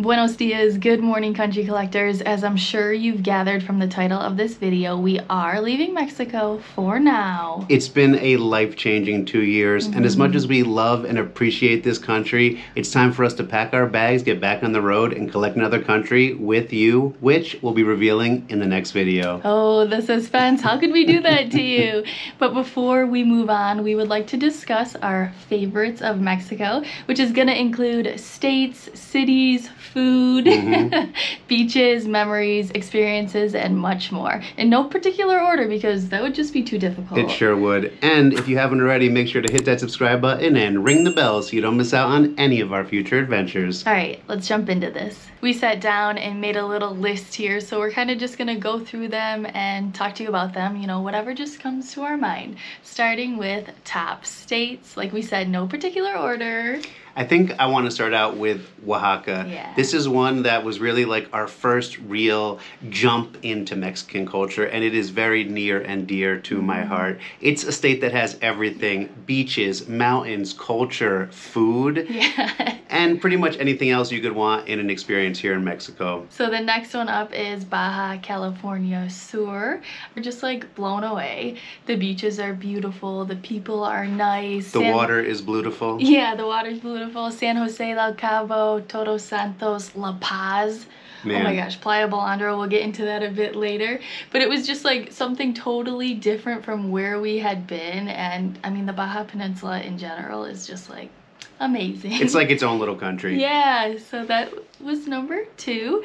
Buenos dias, good morning country collectors. As I'm sure you've gathered from the title of this video, we are leaving Mexico for now. It's been a life-changing two years, and as much mm-hmm. as we love and appreciate this country, it's time for us to pack our bags, get back on the road, and collect another country with you, which we'll be revealing in the next video. Oh, the suspense. How could we do that to you? But before we move on, we would like to discuss our favorites of Mexico, which is going to include states, cities, food, Mhm. beaches, memories, experiences, and much more. In no particular order because that would just be too difficult. It sure would. And if you haven't already, make sure to hit that subscribe button and ring the bell so you don't miss out on any of our future adventures. All right, let's jump into this. We sat down and made a little list here, so we're kind of just gonna go through them and talk to you about them, you know, whatever just comes to our mind. Starting with top states, like we said, no particular order. I think I want to start out with Oaxaca. Yeah. This is one that was really like our first real jump into Mexican culture, and it is very near and dear to my Mm-hmm. heart. It's a state that has everything beaches, mountains, culture, food, Yeah. and pretty much anything else you could want in an experience here in Mexico. So the next one up is Baja California Sur. We're just like blown away. The beaches are beautiful, the people are nice. The water is beautiful. Yeah, the water is beautiful. San Jose, La Cabo, Todos Santos, La Paz. Oh my gosh, Playa Balandra, we'll get into that a bit later. But it was just like something totally different from where we had been. And I mean, the Baja Peninsula in general is just like amazing. It's like its own little country. yeah, so that was number two.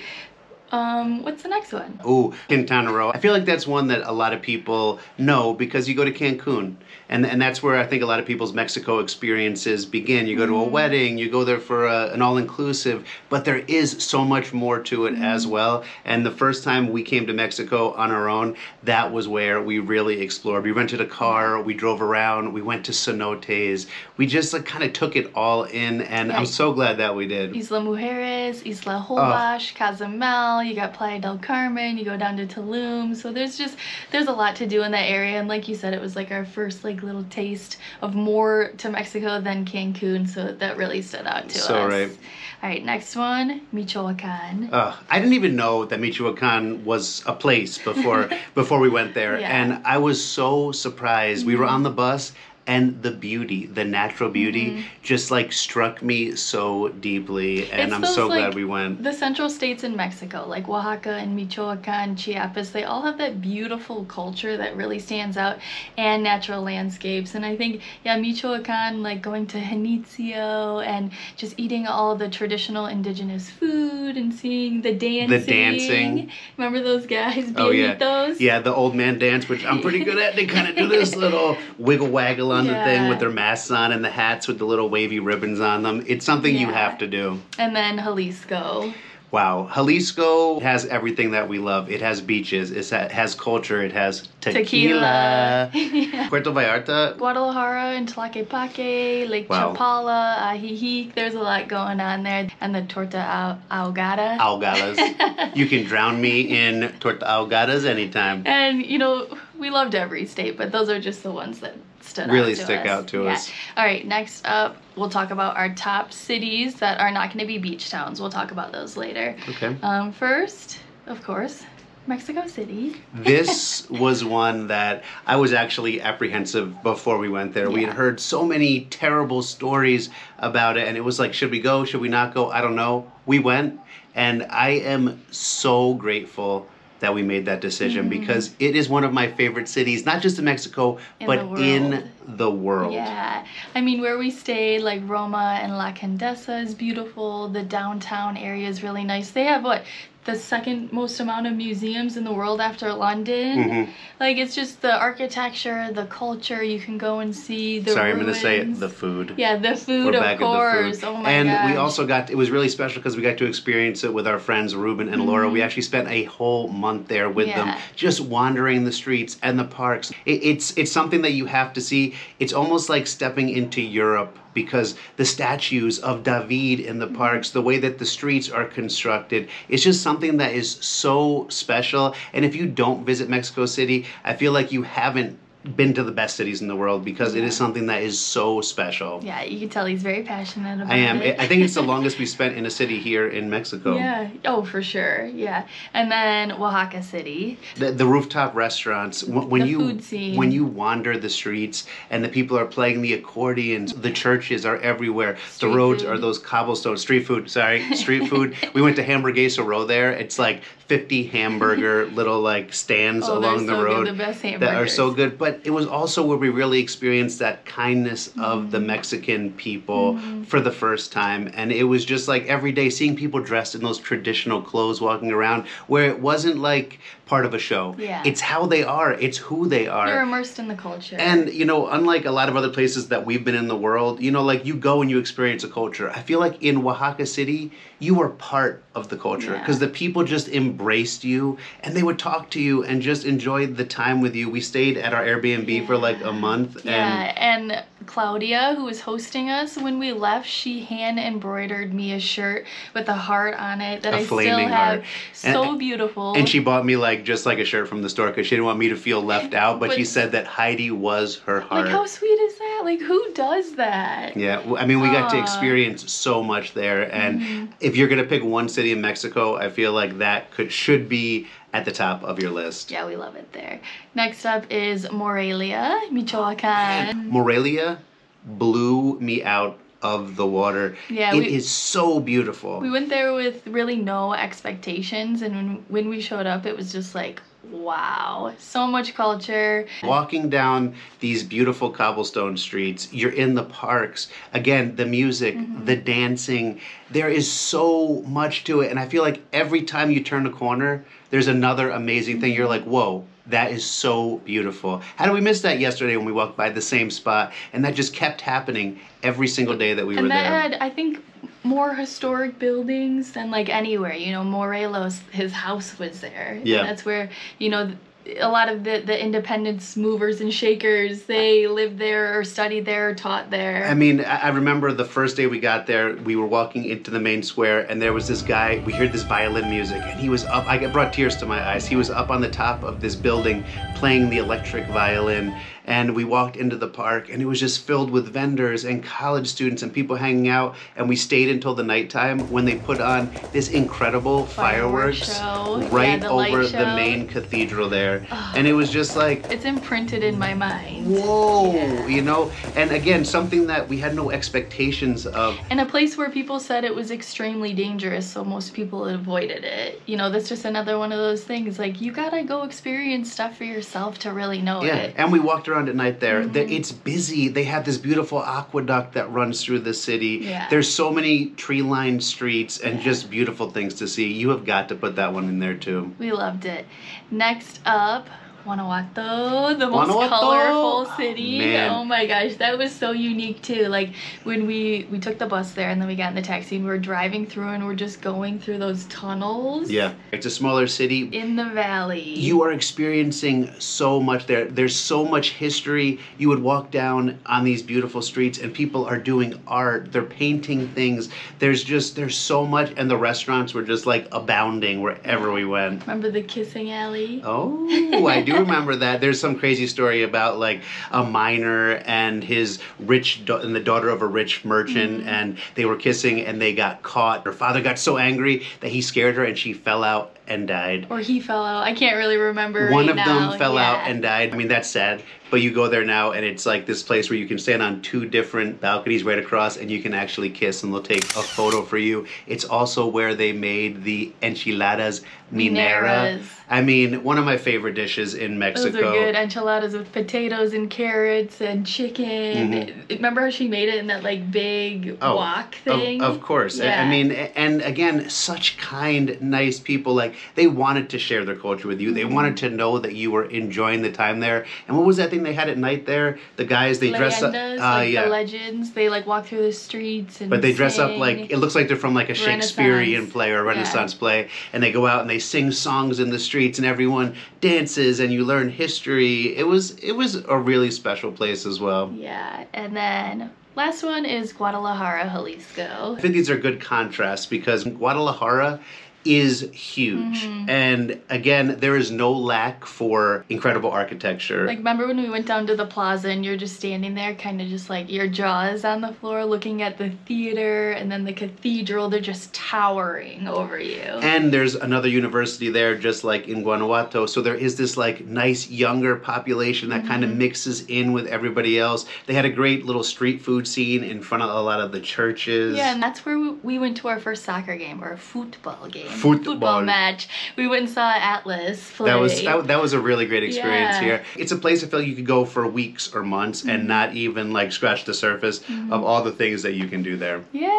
Um, what's the next one? Ooh, Quintana Roo. I feel like that's one that a lot of people know because you go to Cancun. And, and that's where I think a lot of people's Mexico experiences begin. You go to a mm-hmm. wedding, you go there for a, an all inclusive, but there is so much more to it as mm-hmm. well. And the first time we came to Mexico on our own, that was where we really explored. We rented a car, mm-hmm. we drove around, we went to cenotes. We just like kind of took it all in, and Yeah. I'm so glad that we did. Isla Mujeres, Isla Holbox, Cozumel, you got Playa del Carmen, you go down to Tulum. So there's just, there's a lot to do in that area. And like you said, it was like our first like little taste of more to Mexico than Cancun. So that really stood out to So us. right. All right, next one, Michoacan. Uh, I didn't even know that Michoacan was a place before before we went there, Yeah. Mm-hmm. and I was so surprised. We were on the bus, and the beauty, the natural beauty, just like struck me so deeply, and Mm-hmm. It's I'm those, so like, glad we went. The central states in Mexico, like Oaxaca and Michoacan, Chiapas, they all have that beautiful culture that really stands out and natural landscapes. And I think, yeah, Michoacan, like going to Janitzio and just eating all the traditional indigenous food and seeing the dancing. The dancing. Remember those guys, Oh yeah, yeah, the old man dance, which I'm pretty good at. They kind of do this little wiggle waggle on the thing with their masks on and the hats with the little wavy ribbons on them. It's something you have to do. And then Jalisco. Wow, Jalisco has everything that we love. It has beaches, it has culture, it has tequila. yeah. Puerto Vallarta, Guadalajara and Tlaquepaque, Lake Wow. Chapala, Ajijic. There's a lot going on there. And the torta ah- ahogada. ahogadas. you can drown me in torta ahogadas anytime. and, you know, we loved every state, but those are just the ones that stood out Really to stick us. out to Yeah. us. All right, next up, we'll talk about our top cities that are not going to be beach towns. We'll talk about those later. Okay. Um, first, of course, Mexico City. This was one that I was actually apprehensive before we went there. We had heard so many terrible stories about it, and it was like, should we go? Should we not go? I don't know. We went, and I am so grateful that we made that decision mm-hmm. because it is one of my favorite cities, not just in Mexico, In but the in the world. Yeah, I mean, where we stayed, like Roma and La Condesa is beautiful. The downtown area is really nice. They have what the second most amount of museums in the world after London. Mhm. Like it's just the architecture, the culture. You can go and see the. Sorry, I'm going to say it, the food. Yeah, the food, We're of back course. at the food. Oh my and we also got it was really special because we got to experience it with our friends Ruben and Laura. We actually spent a whole month there with them, Mm-hmm. Just wandering the streets and the parks. It, it's it's something that you have to see. It's almost like stepping into Europe because the statues of David in the parks, the way that the streets are constructed, it's just something that is so special. And if you don't visit Mexico City, I feel like you haven't been to the best cities in the world because it is something that is so special. Yeah, you can tell he's very passionate about it. I am. it. I think it's the longest we spent in a city here in Mexico. Yeah. Oh, for sure. Yeah. And then Oaxaca City. The, the rooftop restaurants. When, The you food scene. when you wander the streets and the people are playing the accordions, the churches are everywhere. Street the roads food. are those cobblestones. Street food. Sorry, street food. we went to Hamburguesa Row there. It's like fifty hamburger little like stands Oh, along the so good, road the that are so good. But it was also where we really experienced that kindness of the mm-hmm. Mexican people mm-hmm. for the first time, and it was just like every day seeing people dressed in those traditional clothes walking around, where it wasn't like part of a show. Yeah. It's how they are. It's who they are. You're immersed in the culture. And you know, unlike a lot of other places that we've been in the world, you know, like you go and you experience a culture. I feel like in Oaxaca City, you were part of the culture Yeah. because the people just embraced you and they would talk to you and just enjoyed the time with you. We stayed at our Airbnb for like a month yeah, and Claudia, who was hosting us when we left, she hand embroidered me a shirt with a heart on it that I still flaming have. heart. So And- beautiful. and she bought me like just like a shirt from the store because she didn't want me to feel left out. But, But- she said that Heidi was her heart. like how sweet is that? Like who does that? Yeah, I mean, we got to experience so much there, and Mm-hmm. if you're gonna pick one city in Mexico, I feel like that could should be at the top of your list. Yeah, we love it there. Next up is Morelia, Michoacan. Morelia blew me out of the water. Yeah, it is we- so beautiful. We went there with really no expectations, and when, when we showed up, it was just like, wow, so much culture. Walking down these beautiful cobblestone streets, you're in the parks. Again, the music, Mm-hmm. the dancing, there is so much to it. And I feel like every time you turn a corner, there's another amazing thing. You're like, whoa, that is so beautiful. How did we miss that yesterday when we walked by the same spot? And that just kept happening every single day that we were And that there. had, I think, more historic buildings than like anywhere. You know, Morelos, his house was there. And Yeah. that's where, you know, a lot of the, the independence movers and shakers, they lived there or studied there or taught there. I mean, I remember the first day we got there, we were walking into the main square, and there was this guy. We heard this violin music, and he was up. I brought tears to my eyes. He was up on the top of this building playing the electric violin, and we walked into the park, and it was just filled with vendors and college students and people hanging out. And we stayed until the nighttime when they put on this incredible Fireworks fireworks show. Yeah, right the over the main cathedral there, and it was just like it's imprinted in my mind. whoa Yeah. you know and again something that we had no expectations of And a place where people said it was extremely dangerous, so most people avoided it. You know, that's just another one of those things. Like, you gotta go experience stuff for yourself to really know yeah it. and we walked around at night there Mm-hmm. it's busy they have this beautiful aqueduct that runs through the city Yeah. there's so many tree lined streets and just beautiful things to see you have got to put that one in there too We loved it. Next up, Guanajuato, the most Guanajuato! colorful city. Man. Oh my gosh, that was so unique too. Like when we we took the bus there and then we got in the taxi and we were driving through and we're just going through those tunnels. yeah it's a smaller city In the valley. you are experiencing so much there. There's so much history. You would walk down on these beautiful streets and people are doing art. They're painting things. There's just there's so much and the restaurants were just like abounding wherever we went. Remember the kissing alley? Oh, I do remember that. There's some crazy story about like a miner and his rich da- and the daughter of a rich merchant, mm-hmm. and they were kissing and they got caught. Her father got so angry that he scared her and she fell out and died. Or he fell out. I can't really remember. One right of now. them fell out and died. I mean, that's sad. But you go there now, and it's like this place where you can stand on two different balconies right across, and you can actually kiss, and they'll take a photo for you. It's also where they made the enchiladas minera. Mineras. I mean, one of my favorite dishes in Mexico. Those are good enchiladas with potatoes and carrots and chicken. Remember how she made it in that like big Mm-hmm. Oh, wok Of- thing? Of, course. I- I mean, and again, such kind, nice people. Like, they wanted to share their culture with you. They Mm-hmm. wanted to know that you were enjoying the time there. And what was that thing they had at night there? The guys, they dress up. Uh, like yeah. the legends. They like walk through the streets and But they dress up like it looks like they're from like a Shakespearean play or a Yeah. Renaissance play, and they go out and they sing songs in the streets, and everyone dances, and you learn history. It was it was a really special place as well. Yeah, and then last one is Guadalajara, Jalisco. I think these are good contrasts because Guadalajara is huge. Mm-hmm. And again, there is no lack for incredible architecture. Like, remember when we went down to the plaza and you're just standing there, kind of just like your jaw is on the floor, looking at the theater and then the cathedral? They're just towering over you. and there's another university there just like in Guanajuato so there is this like nice younger population that kind of mm-hmm. mixes in with everybody else they had a great little street food scene in front of a lot of the churches yeah, and that's where we, we went to our first soccer game or football game. Football. match. We went and saw Atlas play. that was that, that was a really great experience Yeah. here. It's a place I feel like you could go for weeks or months Mm-hmm. and not even like scratch the surface of all the things that you can do there. Yeah.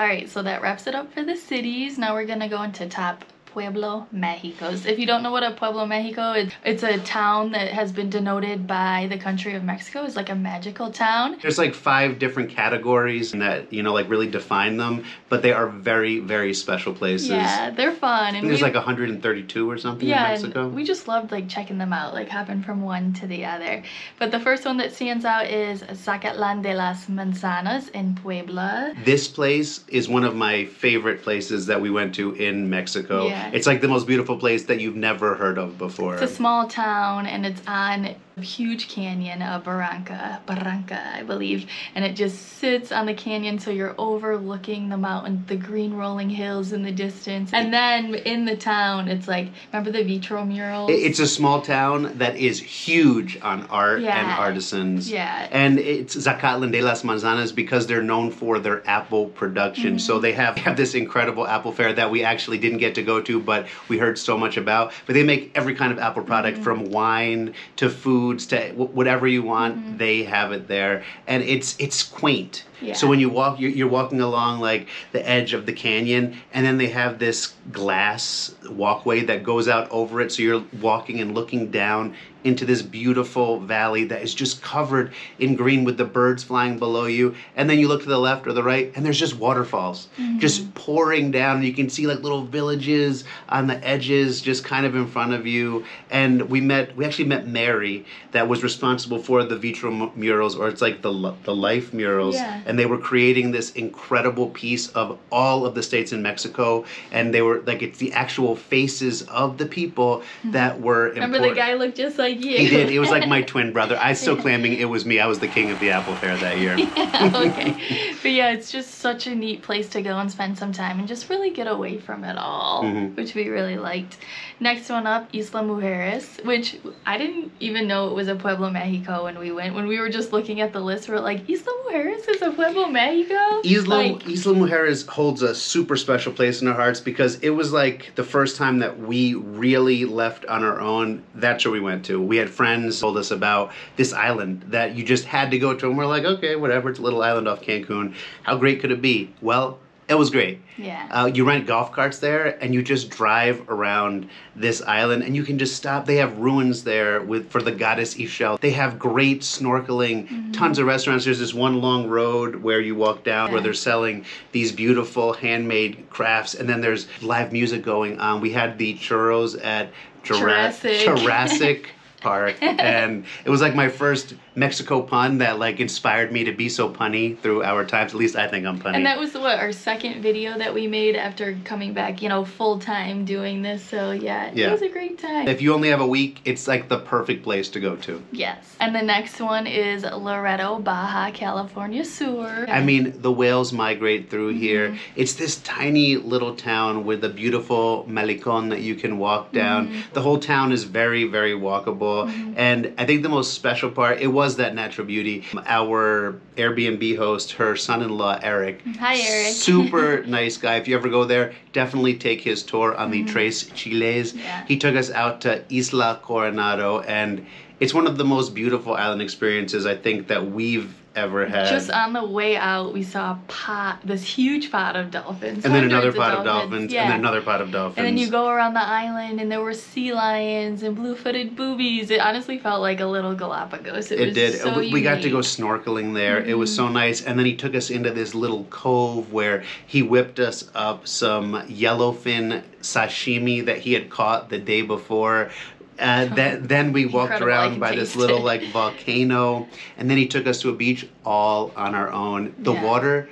All right. So that wraps it up for the cities. Now we're gonna go into top Pueblo Magicos. If you don't know what a Pueblo Magico is, it's a town that has been denoted by the country of Mexico as like a magical town. There's like five different categories that you know like really define them, but they are very very special places. Yeah, they're fun. And there's we- like 132 or something yeah, in Mexico. we just loved like checking them out, like hopping from one to the other. But the first one that stands out is Zacatlan de las Manzanas in Puebla. This place is one of my favorite places that we went to in Mexico. Yeah. It's like the most beautiful place that you've never heard of before. It's a small town and it's on huge canyon, uh, Barranca, Barranca, I believe, and it just sits on the canyon so you're overlooking the mountain, the green rolling hills in the distance. And then in the town, it's like, remember the vitro murals? It's a small town that is huge on art and artisans. Yeah. And it's Zacatlan de las Manzanas because they're known for their apple production. Mm-hmm. So they have, have this incredible apple fair that we actually didn't get to go to, but we heard so much about. But they make every kind of apple product Mm-hmm. from wine to foods to whatever you want, Mm-hmm. they have it there. And it's it's quaint. Yeah. So when you walk, you're, you're walking along like the edge of the canyon, and then they have this glass walkway that goes out over it. So you're walking and looking down into this beautiful valley that is just covered in green with the birds flying below you. And then you look to the left or the right, and there's just waterfalls just pouring down. And you can see like little villages on the edges, just kind of in front of you. And we met, we actually met Mary, that was responsible for the vitro murals, or it's like the the life murals Yeah. and they were creating this incredible piece of all of the states in Mexico, and they were like it's the actual faces of the people that were. Mm-hmm. Remember important. the guy looked just like you? He did. It was like my twin brother. I still claiming it was me. I was the king of the apple fair that year. okay. But yeah, it's just such a neat place to go and spend some time and just really get away from it all, Mhm. which we really liked. Next one up, Isla Mujeres, which I didn't even know it was a Pueblo Magico when we went. When we were just looking at the list, we were like, Isla Mujeres is a Pueblo Magico? Isla, Like, Isla Mujeres holds a super special place in our hearts because it was like the first time that we really left on our own. That's where we went to. We had friends told us about this island that you just had to go to, and we're like, okay, whatever. It's a little island off Cancun. How great could it be? Well, it was great. yeah. Uh, you rent golf carts there, and you just drive around this island, and you can just stop. They have ruins there with for the goddess Ixchel. They have great snorkeling, Mm-hmm. tons of restaurants. There's this one long road where you walk down where they're selling these beautiful handmade crafts, and then there's live music going on. We had the churros at Jura- Jurassic. Jurassic Park, and it was like my first Mexico pun that like inspired me to be so punny through our times. At least I think I'm punny. And that was what our second video that we made after coming back, you know, full time doing this. So yeah, Yeah. it was a great time. If you only have a week, it's like the perfect place to go to. Yes. And the next one is Loreto, Baja California Sur. I mean, the whales migrate through Mm-hmm. here. It's this tiny little town with a beautiful malecon that you can walk down. Mm-hmm. The whole town is very, very walkable. And I think the most special part, it was that natural beauty. Our Airbnb host, her son-in-law Eric, Hi, Eric. super nice guy. If you ever go there, definitely take his tour on the Tres Chiles. Mm-hmm. Yeah. He took us out to Isla Coronado, and it's one of the most beautiful island experiences I think that we've ever had. Just on the way out, we saw a pot, this huge pot of dolphins. and then another pot of dolphins, Yeah. and then another pot of dolphins. And then you go around the island, and there were sea lions and blue-footed boobies. It honestly felt like a little Galapagos. It, It was did. So we we got to go snorkeling there. It was so mm-hmm. nice. And then he took us into this little cove where he whipped us up some yellowfin sashimi that he had caught the day before. Uh, then, then we walked Incredible, around by this little like volcano, and then he took us to a beach all on our own. The Yeah. water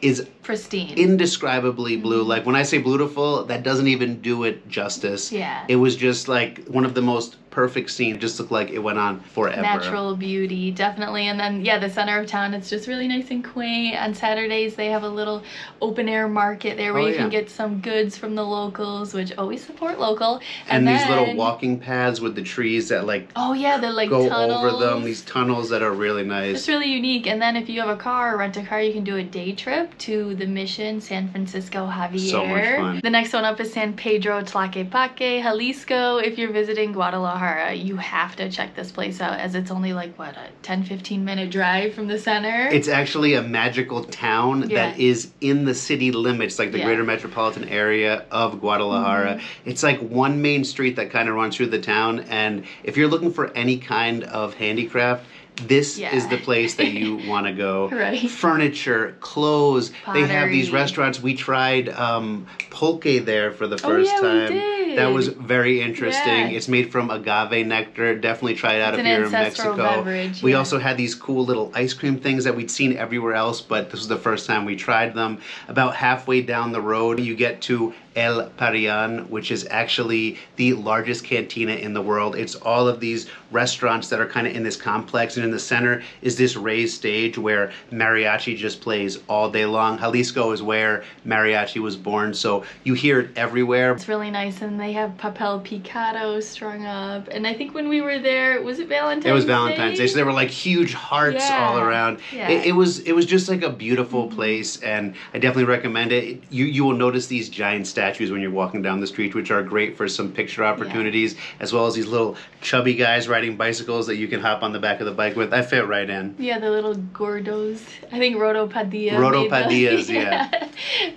is Pristine. indescribably blue. Mm-hmm. Like when I say beautiful, that doesn't even do it justice. Yeah. It was just like one of the most perfect scenes. Just looked like it went on forever. Natural beauty, definitely. And then, yeah, the center of town, it's just really nice and quaint. On Saturdays, they have a little open air market there where Oh, you yeah. can get some goods from the locals, which always support local. And, these little walking paths with the trees that like Oh, yeah, the like go tunnels. over them. These tunnels that are really nice. It's really unique. And then if you have a car, or rent a car, you can do a day trip to the Mission San Francisco Javier. So much fun. The next one up is San Pedro Tlaquepaque, Jalisco. If you're visiting Guadalajara, you have to check this place out as it's only like what a 10 15 minute drive from the center. It's actually a magical town Yeah. that is in the city limits, like the Yeah. Mm-hmm. greater metropolitan area of Guadalajara. It's like one main street that kind of runs through the town. And if you're looking for any kind of handicraft, this Yeah. is the place that you want to go. Right. Furniture, clothes. They have these restaurants. We tried um, pulque there for the Oh, first yeah, we time. did. That was very interesting. Yeah. It's made from agave nectar. Definitely try it out It's if you're in Mexico. beverage, We yeah. also had these cool little ice cream things that we'd seen everywhere else, but this was the first time we tried them. About halfway down the road, you get to El Parian, which is actually the largest cantina in the world. It's all of these restaurants that are kind of in this complex, and in the center is this raised stage where mariachi just plays all day long. Jalisco is where mariachi was born, so you hear it everywhere. It's really nice, and they have papel picado strung up. And I think when we were there, was it Valentine's? It was Valentine's Day, Day? so there were like huge hearts Yeah, all around. yeah. Mm-hmm. It, it was it was just like a beautiful place, and I definitely recommend it. You you will notice these giant statues when you're walking down the street, which are great for some picture opportunities, as well as these little chubby guys riding bicycles that you can hop on the back of the bike with. I fit right in. Yeah, the little gordos. I think Roto Padilla. Roto. Padillas, yeah.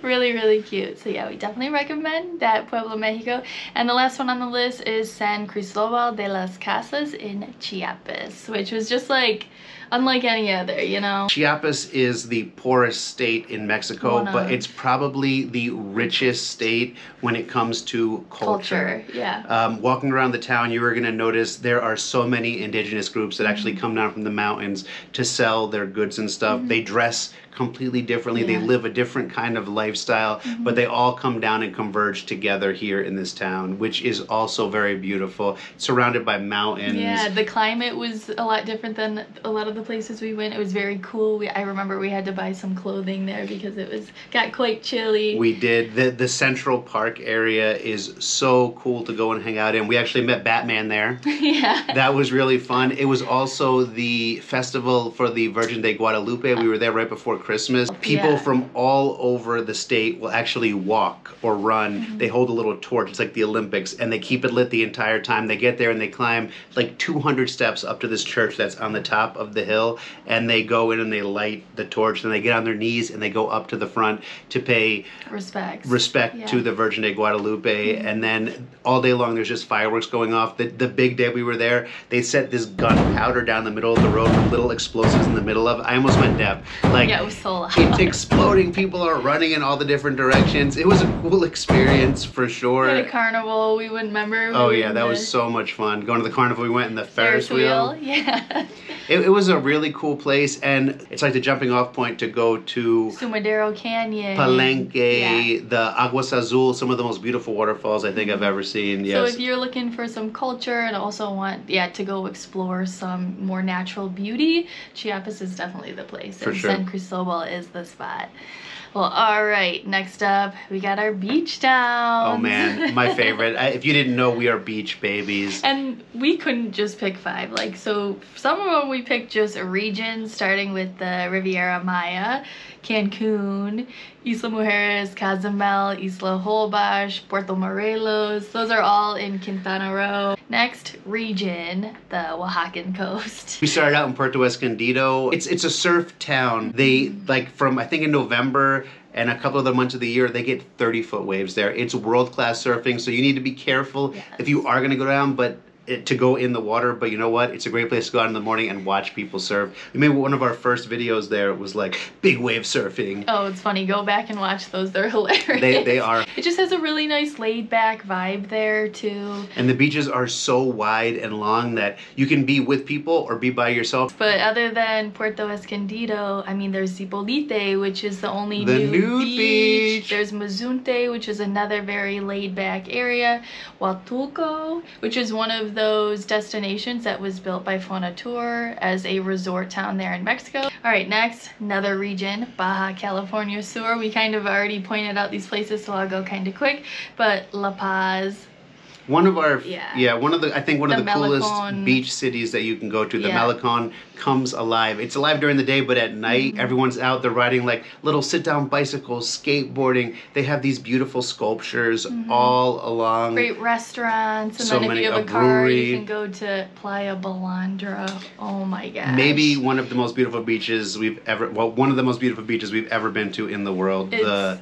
really, really cute. So yeah, we definitely recommend that Pueblo, Mexico. And the last one on the list is San Cristobal de las Casas in Chiapas, which was just like unlike any other, you know. Chiapas is the poorest state in Mexico, One but of. it's probably the richest state when it comes to culture. Culture, yeah. Um, walking around the town, you are going to notice there are so many indigenous groups that actually Mm-hmm. come down from the mountains to sell their goods and stuff. They dress completely differently. They Yeah. Mm-hmm. live a different kind of lifestyle, but they all come down and converge together here in this town, which is also very beautiful. Surrounded by mountains. Yeah, the climate was a lot different than a lot of the places we went. It was very cool. We, I remember we had to buy some clothing there because it was got quite chilly. We did. The the Central Park area is so cool to go and hang out in. We actually met Batman there. yeah. That was really fun. It was also the festival for the Virgin de Guadalupe. We were there right before Christmas. People Yeah. from all over the state will actually walk or run. Mm-hmm. They hold a little torch. It's like the Olympics, and they keep it lit the entire time. They get there and they climb like 200 steps up to this church that's on the top of the hill, and they go in and they light the torch. and they get on their knees and they go up to the front to pay Respects. respect Yeah. to the Virgin de Guadalupe, mm-hmm. and then all day long there's just fireworks going off. The, the big day we were there, they set this gunpowder down the middle of the road with little explosives in the middle of. it. I almost went deaf. Like Yeah, it was so loud. it's exploding. People are running in all the different directions. It was a cool experience for sure. had a carnival. We would remember. Oh yeah, that in was so much fun. Going to the carnival, we went in the Ferris, wheel. Yeah. It, it was a really cool place, and it's like the jumping off point to go to Sumidero Canyon. Palenque, Yeah. the Aguas Azul, some of the most beautiful waterfalls I think I've ever seen. So if you're looking for some culture and also want yeah to go explore some more natural beauty, Chiapas is definitely the place. For and sure. San Cristobal is the spot. Well, all right. Next up, we got our beach town. oh man, my favorite. I, if you didn't know, we are beach babies. And we couldn't just pick five. Like, so some of them we picked just regions, starting with the Riviera Maya, Cancun, Isla Mujeres, Cozumel, Isla Holbox, Puerto Morelos. Those are all in Quintana Roo. Next region, the Oaxacan coast. We started out in Puerto Escondido. It's it's a surf town. They like from I think in November and a couple other months of the year they get 30 foot waves there. It's world class surfing, so you need to be careful Yes. if you are going to go down. But it, to go in the water, but you know what? It's a great place to go out in the morning and watch people surf. We made one of our first videos there. It was like big wave surfing. Oh, it's funny. Go back and watch those. They're hilarious. They, they are. It just has a really nice laid back vibe there too. And the beaches are so wide and long that you can be with people or be by yourself. But other than Puerto Escondido, I mean, there's Zipolite, which is the only The nude, nude beach. beach. There's Mazunte, which is another very laid back area. Huatulco, which is one of those destinations that was built by Fonatur as a resort town there in Mexico. All right, next, another region, Baja California Sur. We kind of already pointed out these places, so I'll go kind of quick. But La Paz, One of our Yeah. yeah one of the I think one of The the coolest beach cities that you can go to. The Yeah. Malecon comes alive. It's alive during the day, but at night Mm-hmm. everyone's out. They're riding like little sit down bicycles, skateboarding. They have these beautiful sculptures all along. Mm-hmm. great restaurants, and So then if you have a a car, brewery. you can go to Playa Balandra. Oh my gosh. Maybe one of the most beautiful beaches we've ever well one of the most beautiful beaches we've ever been to in the world. It's- the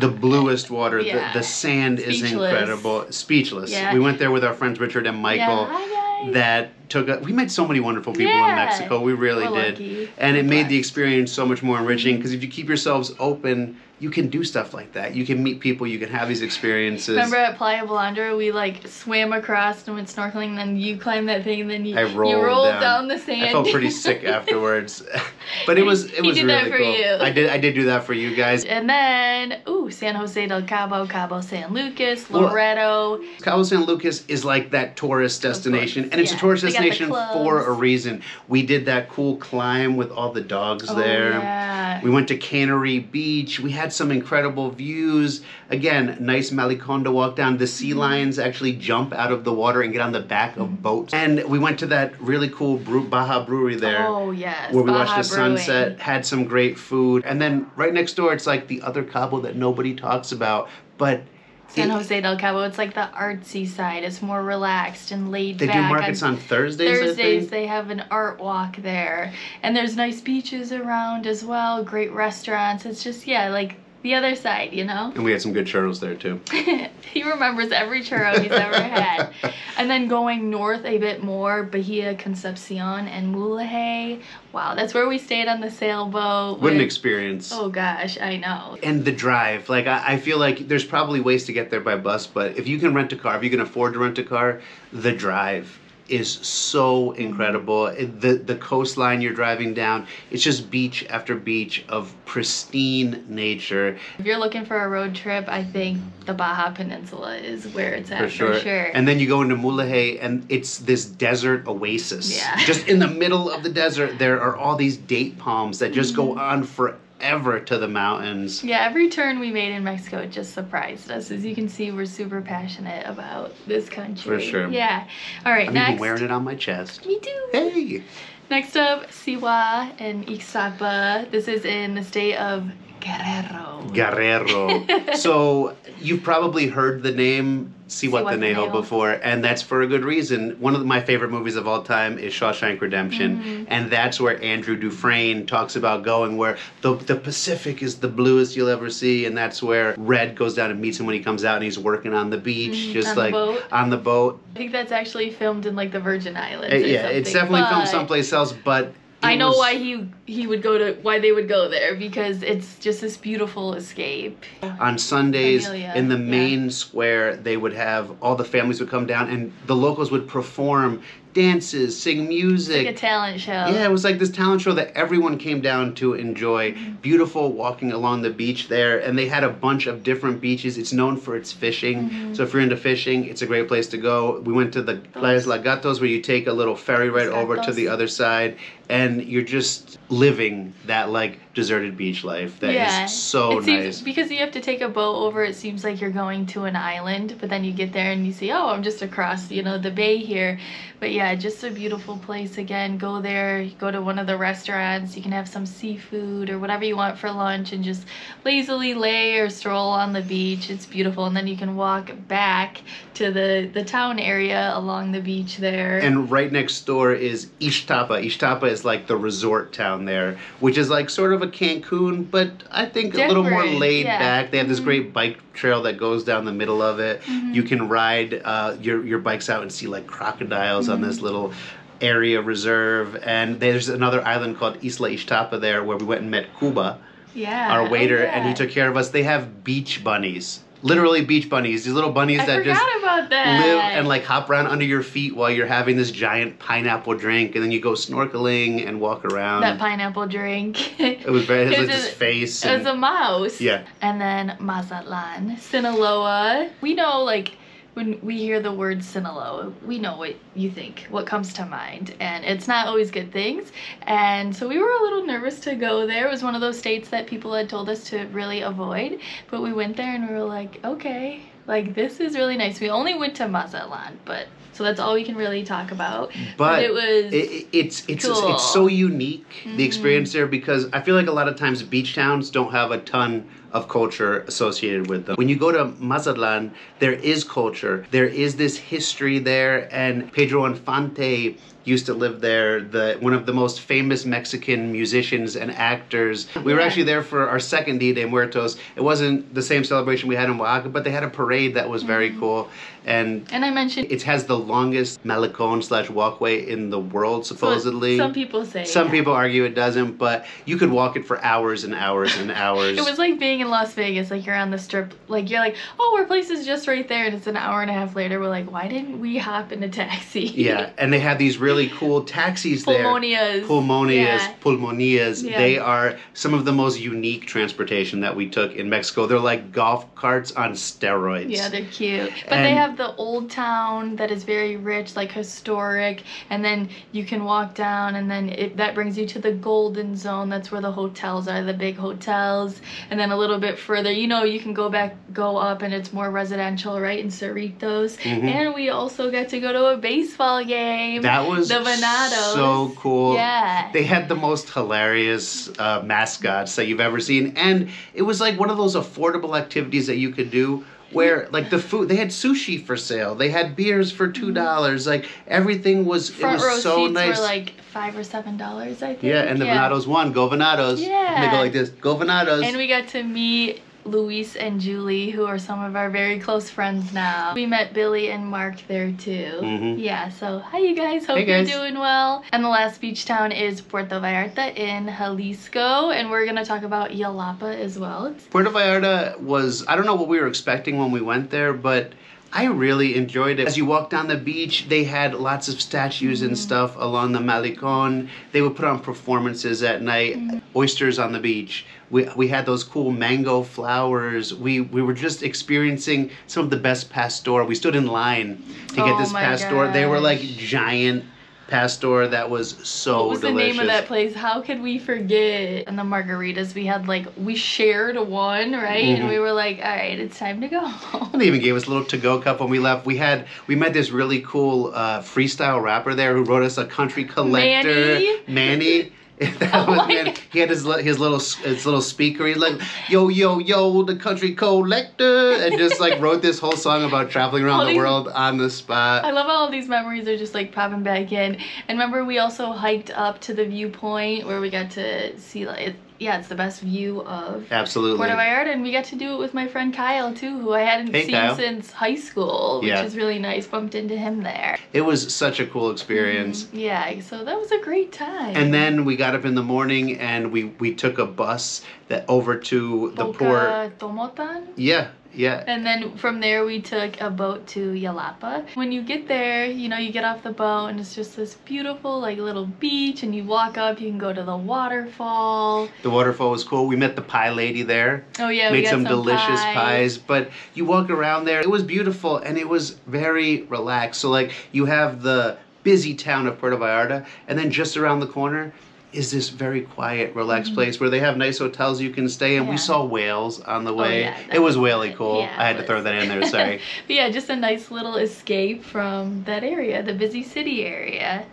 the bluest water. Yeah. The, the sand is incredible. Speechless. Yeah. We went there with our friends Richard and Michael. Yeah. That took a, we met so many wonderful people in Mexico. We really We're did. lucky. And it We're made the experience so much more enriching because if you keep yourselves open, you can do stuff like that. You can meet people, you can have these experiences. Remember at Playa Balandra, we like swam across and went snorkeling, and then you climbed that thing, and then you, I rolled, you rolled down. down. the sand. I felt pretty sick afterwards. but it was it He was did really that for cool. you. I did I did do that for you guys. and then, ooh, San Jose del Cabo, Cabo San Lucas, Well, Loreto. Cabo San Lucas is like that tourist destination, and it's yeah. a tourist They destination for a reason. We did that cool climb with all the dogs Oh, there. yeah. We went to Cannery Beach. We had some incredible views. Again, nice Malecon to walk down. The sea Mm-hmm. lions actually jump out of the water and get on the back of boats. And we went to that really cool Brew- Baja Brewery there. Oh yes. Where we Baja watched the Brewing. sunset, had some great food, and then right next door, it's like the other Cabo that nobody talks about. But San it- Jose del Cabo. It's like the artsy side. It's more relaxed and laid they back. do markets on Thursdays. I Thursdays think. they have an art walk there, and there's nice beaches around as well. Great restaurants. It's just yeah, like the other side, you know. And we had some good churros there too. he remembers every churro he's ever had. And then going north a bit more, Bahia Concepcion and Mulege. Wow, that's where we stayed on the sailboat. What an experience. Oh gosh, I know. And the drive, like I, I feel like there's probably ways to get there by bus, but if you can rent a car, if you can afford to rent a car, the drive is so incredible. It- The the coastline you're driving down, it's just beach after beach of pristine nature. If you're looking for a road trip, I think the Baja Peninsula is where it's at For sure. For sure. And then you go into Mulege and it's this desert oasis. Yeah. Just in the middle of the desert, there are all these date palms that just Mm-hmm. go on forever to the mountains. Yeah, every turn we made in Mexico just surprised us. As you can see, we're super passionate about this country. For sure. Yeah. All right, I'm next. even wearing it on my chest. Me too. Hey! Next up, Zihua and Ixtapa. This is in the state of Guerrero. Guerrero. so you've probably heard the name Zihuatanejo before, and that's for a good reason. One of my favorite movies of all time is Shawshank Redemption, Mm-hmm. and that's where Andrew Dufresne talks about going where the, the Pacific is the bluest you'll ever see, and that's where Red goes down and meets him when he comes out and he's working on the beach, Mhm, just on like boat. on the boat. I think that's actually filmed in like the Virgin Islands. Or yeah, it's something, definitely filmed someplace else, but. I know was- why he he would go to why they would go there because it's just this beautiful escape. on Sundays Amelia, in the yeah. main square, they would have all the families would come down and the locals would perform dances, sing music. Like a talent show. yeah, it was like this talent show that everyone came down to enjoy. Mm-hmm. Beautiful walking along the beach there, and they had a bunch of different beaches. It's known for its fishing, Mm-hmm. so if you're into fishing, it's a great place to go. We went to the Playa Las Gatas, where you take a little ferry ride over to the other side, and you're just living that like deserted beach life. That is so it seems, nice. Because you have to take a boat over, it seems like you're going to an island, but then you get there and you see, oh, I'm just across, you know, the bay here. But yeah, just a beautiful place. Again, go there, go to one of the restaurants. You can have some seafood or whatever you want for lunch and just lazily lay or stroll on the beach. It's beautiful. And then you can walk back to the, the town area along the beach there. And right next door is Ixtapa Ixtapa is as like the resort town there, which is like sort of a Cancun, but I think a little more laid yeah. back. They have this Mhm. great bike trail that goes down the middle of it. Mhm. You can ride uh, your your bikes out and see like crocodiles on Mm-hmm. this little area reserve. And there's another island called Isla Ixtapa there where we went and met Cuba Yeah. our oh, waiter, and he took care of us. They have beach bunnies, literally beach bunnies. These little bunnies I that just about that. live and like hop around under your feet while you're having this giant pineapple drink, and then you go snorkeling and walk around. that pineapple drink. it it was very. It was It like was a- face. was and- a mouse. Yeah. And then Mazatlan, Sinaloa. We know like when we hear the word Sinaloa, we know what you think, what comes to mind, and it's not always good things. And so we were a little nervous to go there. It was one of those states that people had told us to really avoid, but we went there and we were like, okay, like this is really nice. We only went to Mazatlan, but so that's all we can really talk about. but it was it, it- it's it's cool. it's so unique Mhm. the experience there because I feel like a lot of times beach towns don't have a ton of culture associated with them. When you go to Mazatlan, there is culture. There is this history there, and Pedro Infante used to live there. The one of the most famous Mexican musicians and actors. We were actually there for our second Dia de Muertos. It wasn't the same celebration we had in Oaxaca, but they had a parade that was very Mm-hmm. cool, and and I mentioned it has the longest malecon slash walkway in the world, so supposedly. some people say Some yeah. people argue it doesn't, but you could walk it for hours and hours and hours. It was like being in Las Vegas, like you're on the strip, like you're like, oh, our place is just right there, and it's an hour and a half later. We're like, why didn't we hop in a taxi? yeah, and they have these really cool taxis there. Pulmonias. Pulmonias, Yeah. pulmonias. Yeah. They are some of the most unique transportation that we took in Mexico. They're like golf carts on steroids. Yeah, they're cute. But they And- have the old town that is very rich, like historic, and then you can walk down, and then it, that brings you to the Golden Zone. That's where the hotels are, the big hotels, and then a little bit further, you know, you can go back, go up, and it's more residential, right, in Cerritos. Mhm. And we also got to go to a baseball game. That was the Venados. so cool. Yeah. They had the most hilarious uh, mascots that you've ever seen, and it was like one of those affordable activities that you could do. Where like the food, they had sushi for sale. They had beers for two mm-hmm. dollars. Like everything was, Front it row so seats nice. were like five or seven dollars, I think. yeah, and the Venados won. Go Venados. And they go like this. Go Venados. And we got to meet Luis and Julie, who are some of our very close friends now. We met Billy and Mark there too. Mhm. Yeah, so hi you guys, hope Hey, guys. you're doing well. And the last beach town is Puerto Vallarta in Jalisco, and we're gonna talk about Yelapa as well. Puerto Vallarta was, I don't know what we were expecting when we went there, but I really enjoyed it. As you walk down the beach, they had lots of statues and mm-hmm. stuff along the Malecon. They would put on performances at night, mm-hmm. oysters on the beach. We, we had those cool mango flowers. We, we were just experiencing some of the best pastor. We stood in line to get Oh this my pastor. They were like gosh. giant pastor that was so what was delicious. the name of that place? How could we forget? And the margaritas we had like we shared one, right? Mhm. And we were like, all right, it's time to go. They even gave us a little to-go cup when we left. We had we met this really cool uh, freestyle rapper there who wrote us a country collector, Manny? Manny. That Oh was my Manny. He had his his little his little speaker. He's like, yo yo yo, the country collector, and just like wrote this whole song about traveling around All the these- world on the spot. I love how all these memories are just like popping back in. And remember, we also hiked up to the viewpoint where we got to see like, yeah, it's the best view of Absolutely. Puerto Vallarta, and we got to do it with my friend Kyle too, who I hadn't Hey, seen Kyle. since high school, which Yeah. is really nice. Bumped into him there. It was such a cool experience. Mhm. Yeah, so that was a great time. And then we got up in the morning and we we took a bus that over to the port. Boca Tomatlan. Yeah, yeah. And then from there we took a boat to Yelapa. When you get there, you know, you get off the boat and it's just this beautiful like little beach and you walk up, you can go to the waterfall. The waterfall was cool. We met the pie lady there. Oh yeah, made some, some delicious pie. pies. But you walk around there, it was beautiful and it was very relaxed. So like you have the busy town of Puerto Vallarta, and then just around the corner is this very quiet, relaxed place where they have nice hotels you can stay in. Mm-hmm. Yeah. We saw whales on the way. yeah, it was whaley cool. Yeah, I had to throw that in there. Sorry. But yeah, just a nice little escape from that area, the busy city area.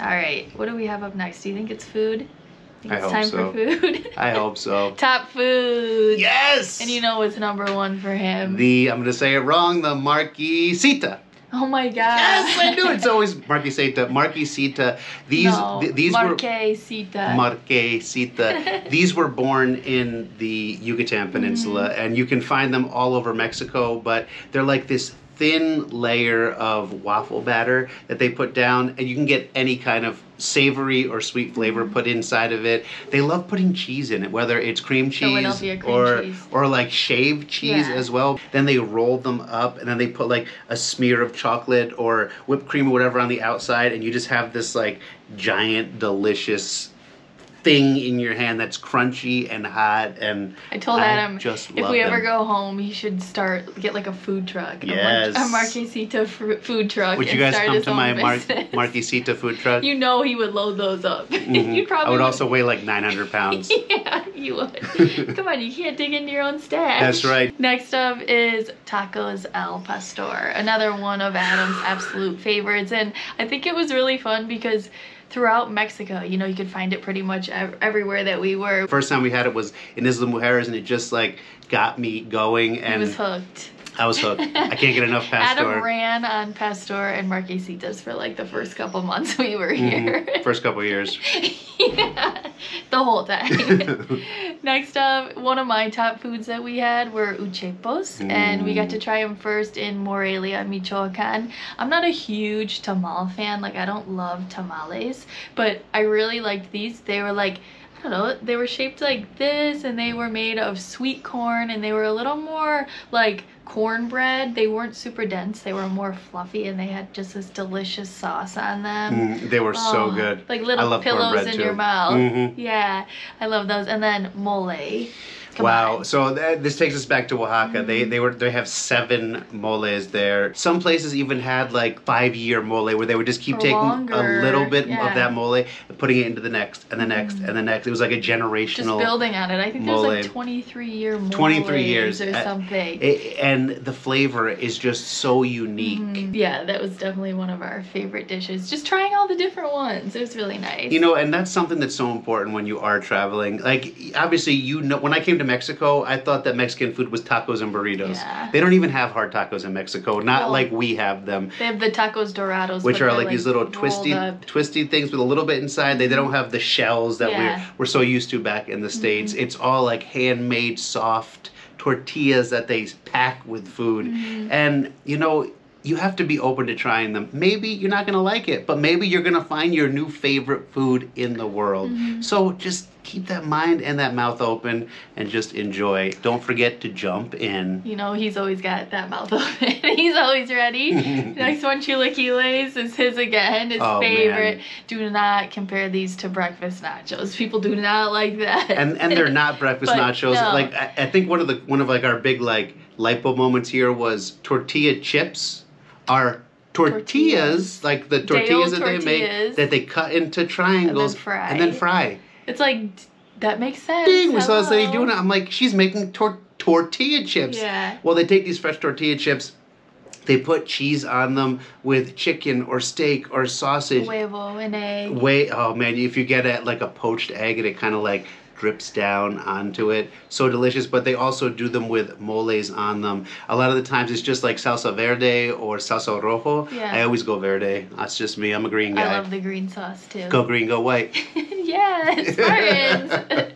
All right, what do we have up next? Do you think it's food? think I it's hope time so. for food. I hope so. Top food. Yes. And you know what's number one for him? the I'm gonna say it wrong. The marquisita. Oh my god. Yes, I knew it's always Marquesita. Marquesita. These no, th- these were Marquesita. Marquesita. These were born in the Yucatan Peninsula, Mm-hmm. and you can find them all over Mexico. But they're like this thin layer of waffle batter that they put down, and you can get any kind of savory or sweet flavor Mm-hmm. put inside of it. They love putting cheese in it, whether it's cream cheese cream or cheese. or like shaved cheese Yeah. as well. Then they roll them up, and then they put like a smear of chocolate or whipped cream or whatever on the outside, and you just have this like giant, delicious thing in your hand that's crunchy and hot. And I told I Adam just if we ever go home, he should start get like a food truck. a Mar- Yes. A, Marquesita fru- food truck. Would you guys come to my Mar- Marquesita food truck? You know he would load those up. Mhm. you probably I would also weigh like 900 pounds. yeah, you would. Come on, you can't dig into your own stash. That's right. Next up is Tacos El Pastor, another one of Adam's absolute favorites. And I think it was really fun because throughout Mexico, you know, you could find it pretty much ev- everywhere that we were. First time we had it was in Isla Mujeres, and it just like got me going, He and was hooked. I was hooked. I can't get enough pastor. Adam ran on Pastor and Marquesitas for like the first couple months we were Mhm. here. First couple years. yeah, the whole time. Next up, one of my top foods that we had were uchepos, and we got to try them first in Morelia, Michoacan. I'm not a huge tamal fan, like, I don't love tamales, but I really liked these. They were like, don't know, they were shaped like this, and they were made of sweet corn, and they were a little more like cornbread. They weren't super dense, they were more fluffy, and they had just this delicious sauce on them. Mm, they were so Oh, good. Like little pillows in too. your mouth. Mhm. Yeah, I love those. And then mole. Come wow. on. So that, this takes us back to Oaxaca. They they were they have seven moles there. Some places even had like five year mole where they would just keep Or taking longer, a little bit yeah. of that mole and putting it into the next and the next and the next. It was like a generational Just building on it. I think mole. there's like 23 year moles 23 years. or Uh, something. It, and the flavor is just so unique. Mm, yeah, that was definitely one of our favorite dishes. Just trying all the different ones. It was really nice. You know, and that's something that's so important when you are traveling. Like, obviously, you know, when I came to Mexico, I thought that Mexican food was tacos and burritos. Yeah. They don't even have hard tacos in Mexico, not like we have them. they have the tacos dorados, Which are they're, like, these little twisty, twisty things with a little bit inside. They, they don't have the shells that Yeah. Mm-hmm. we're we're so used to back in the states. It's all like handmade, soft tortillas that they pack with food, Mm-hmm. and you know. You have to be open to trying them. Maybe you're not going to like it, but maybe you're going to find your new favorite food in the world. Mm-hmm. So just keep that mind and that mouth open and just enjoy. Don't forget to jump in. You know, he's always got that mouth open. he's always ready. Next one, chilaquiles, is his again. His Oh, man. favorite. Do not compare these to breakfast nachos. People do not like that. and and they're not breakfast nachos. no. Like I, I think one of the one of like our big like lipo moments here was tortilla chips are tortillas, Tortillas. like the tortillas that they make that they cut into triangles fry. and then fry. It's like that makes sense. Ding! We saw this lady doing it. I'm like, she's making tor- tortilla chips. Yeah. Well, they take these fresh tortilla chips. They put cheese on them with chicken or steak or sausage. Huevo and egg. Wait, oh man, if you get it like a poached egg and it kind of like drips down onto it, so delicious. But they also do them with moles on them. A lot of the times it's just like salsa verde or salsa rojo. Yeah. I always go verde. That's just me. I'm a green guy. I love the green sauce too. Go green, go white. yes,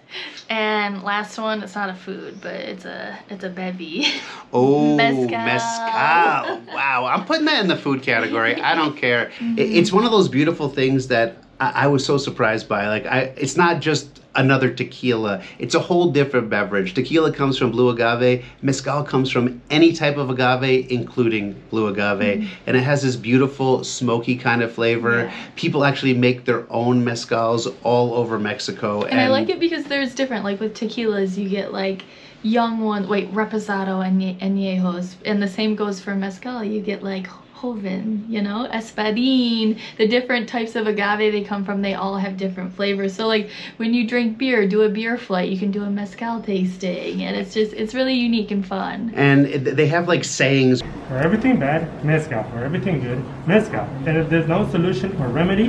and last one, it's not a food, but it's a it's a bevy. Oh, Mezcal. mezcal. Wow, I'm putting that in the food category. I don't care. Mm-hmm. It's one of those beautiful things that I, I was so surprised by. Like, I, it's not just another tequila. It's a whole different beverage. Tequila comes from blue agave. Mezcal comes from any type of agave, including blue agave, and it has this beautiful smoky kind of flavor. Mm-hmm. Yeah. People actually make their own mezcals all over Mexico, And I like it because there's different. Like with tequilas, you get like young ones. Wait, reposado and añejos, and the same goes for mezcal. You get like joven, you know, espadín. The different types of agave they come from, they all have different flavors. So like when you drink beer, do a beer flight. You can do a mezcal tasting, and it's just it's really unique and fun. And they have like sayings For everything bad, mezcal. For everything good, mezcal. And if there's no solution or remedy,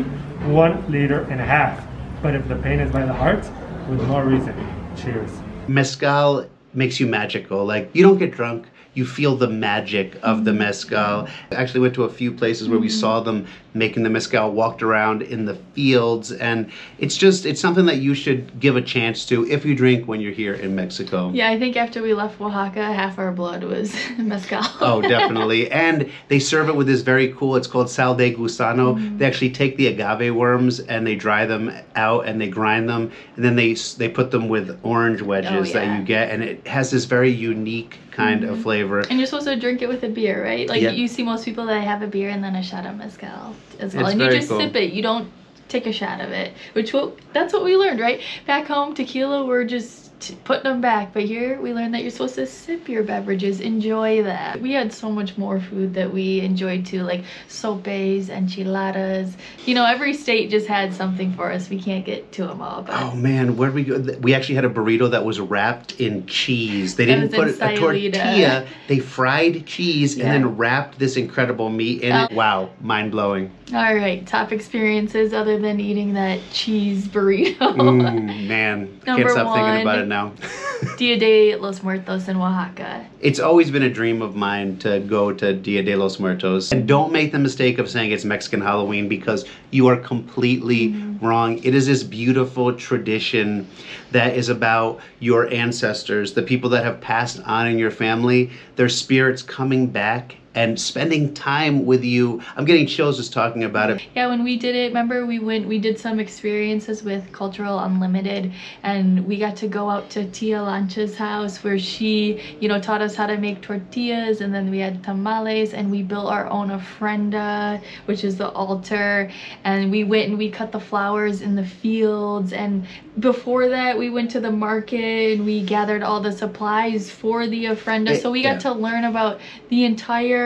one liter and a half. But if the pain is by the heart, with more reason. Cheers. mezcal makes you magical. Like you don't get drunk, you feel the magic of the mm-hmm. mezcal. I actually went to a few places where we mm-hmm. saw them making the mezcal, walked around in the fields, and it's just it's something that you should give a chance to if you drink when you're here in Mexico. Yeah, I think after we left Oaxaca, half our blood was mezcal. Oh, definitely. and they serve it with this very cool, it's called sal de gusano. Mm-hmm. They actually take the agave worms and they dry them out and they grind them and then they they put them with orange wedges oh, that yeah. you get and it has this very unique kind of mm-hmm. flavor. And you're supposed to drink it with a beer, right? Like Yeah. you see most people that have a beer and then a shot of mezcal as well. It's and you just cool. sip it. You don't take a shot of it. Which what that's what we learned, right? Back home, tequila, we're just t- putting them back. But here we learned that you're supposed to sip your beverages, enjoy that. We had so much more food that we enjoyed too, like sopes, enchiladas. You know, every state just had something for us. We can't get to them all, but Oh man, where we go? We actually had a burrito that was wrapped in cheese. They didn't put a tortilla. They fried cheese Yeah. and then wrapped this incredible meat in it. Wow, mind blowing. all right, top experiences other than eating that cheese burrito. Mm, man, I can't stop thinking about one. it now. Dia de los Muertos in Oaxaca. It's always been a dream of mine to go to Dia de los Muertos. And don't make the mistake of saying it's Mexican Halloween because you are completely mm-hmm. wrong. It is this beautiful tradition that is about your ancestors, the people that have passed on in your family, their spirits coming back and spending time with you. I'm getting chills just talking about it. Yeah, when we did it, remember we went, we did some experiences with Cultural Unlimited, and we got to go out to Tia Lancha's house where she, you know, taught us how to make tortillas, and then we had tamales, and we built our own ofrenda, which is the altar, and we went and we cut the flowers in the fields, and before that, we went to the market and we gathered all the supplies for the ofrenda, Eh, so we got yeah. to learn about the entire,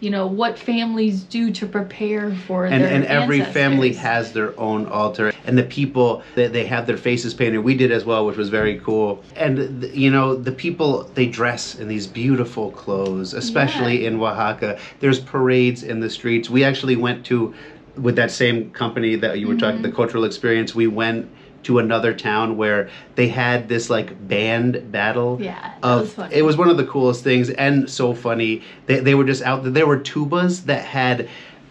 you know, what families do to prepare for and, their and every family has their own altar. And the people that they have their faces painted. We did as well which was very cool. And you know the people they dress in these beautiful clothes especially in oaxaca. There's parades in the streets. We actually went to with that same company that you were talking Mm-hmm. the cultural experience we went to another town where they had this like band battle Yeah, of was funny. it was one of the coolest things and so funny. They, they were just out there. There were tubas that had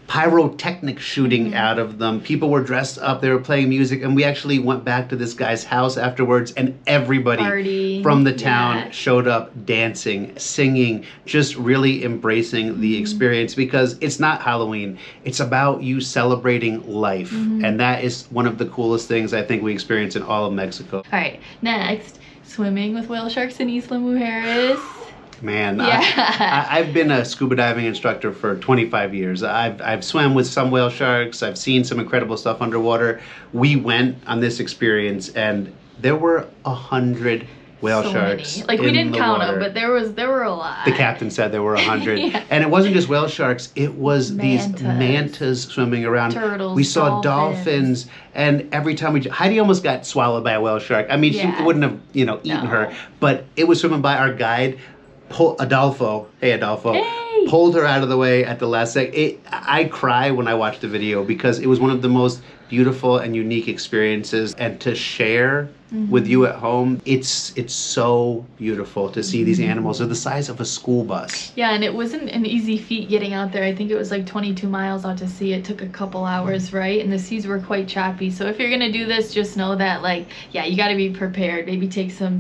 pyrotechnic shooting Mm-hmm. out of them. People were dressed up. They were playing music, and we actually went back to this guy's house afterwards, and everybody Party, from the town yeah. showed up dancing, singing, just really embracing Mm-hmm. the experience because it's not Halloween. It's about you celebrating life, Mm-hmm. and that is one of the coolest things I think we experience in all of Mexico. All right, next, swimming with whale sharks in Isla Mujeres. Man, Yeah. I, I've been a scuba diving instructor for 25 years. I've, I've swam with some whale sharks. I've seen some incredible stuff underwater. We went on this experience, and there were a hundred whale so sharks. many. Like we didn't the count water. them, but there was there were a lot. The captain said there were a hundred, Yeah. and it wasn't just whale sharks. It was these Mantas. mantas swimming around. Turtles, We saw dolphins. dolphins, and every time we Heidi almost got swallowed by a whale shark. I mean, Yeah. she wouldn't have you know eaten No. her, but it was swimming by. Our guide, pull, Adolfo. Hey, Adolfo. Hey. Pulled her out of the way at the last sec. It, I cry when I watch the video because it was one of the most beautiful and unique experiences, and to share mm-hmm. with you at home, it's it's so beautiful to see these mm-hmm. animals. They're the size of a school bus. Yeah, and it wasn't an easy feat getting out there. I think it was like 22 miles out to sea. It took a couple hours, mm-hmm. right? And the seas were quite choppy. So if you're gonna do this, just know that, like, yeah, you got to be prepared. Maybe take some